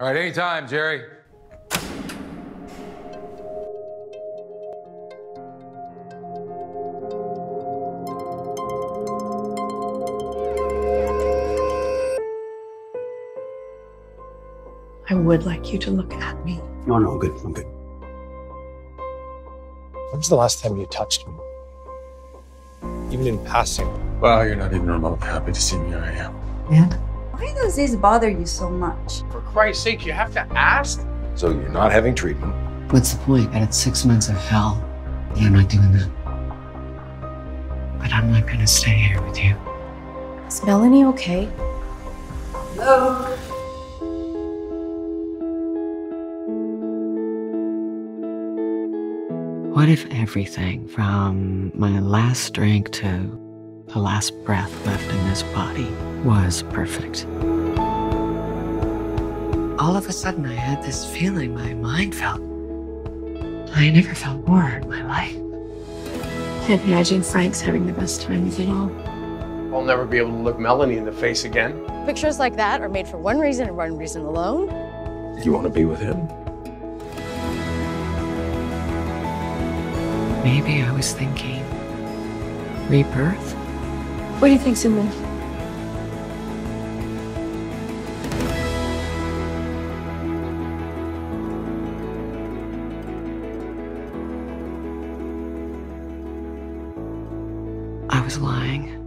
All right, anytime, Jerry. I would like you to look at me. No, no, I'm good. I'm good. When's the last time you touched me? Even in passing. Well, you're not even remotely happy to see me, I am. And Why does this bother you so much? For Christ's sake, you have to ask? So you're not having treatment. What's the point? I had six months of hell. Yeah, I'm not doing that. But I'm not gonna stay here with you. Is Melanie okay? Hello? What if everything from my last drink to the last breath left in this body was perfect? All of a sudden, I had this feeling my mind felt. I never felt more in my life. can't imagine Frank's having the best time with it all. I'll never be able to look Melanie in the face again. Pictures like that are made for one reason and one reason alone. You want to be with him? Maybe I was thinking rebirth. What do you think, Simon? I was lying.